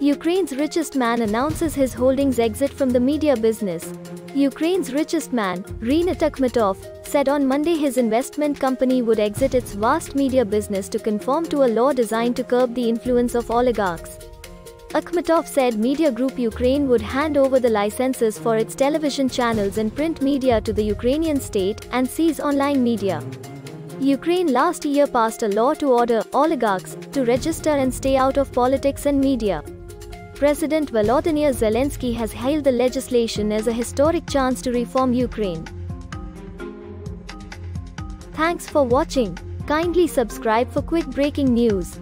Ukraine's richest man announces his holdings exit from the media business. Ukraine's richest man, Rinat Akhmetov, said on Monday his investment company would exit its vast media business to conform to a law designed to curb the influence of oligarchs. Akhmetov said Media Group Ukraine would hand over the licenses for its television channels and print media to the Ukrainian state and seize online media. Ukraine last year passed a law to order oligarchs to register and stay out of politics and media. President Volodymyr Zelensky has hailed the legislation as a historic chance to reform Ukraine. Thanks for watching. Kindly subscribe for quick breaking news.